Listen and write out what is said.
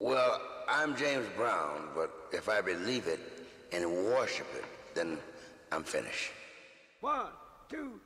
Well, I'm James Brown, but if I believe it and worship it, then I'm finished. One, two,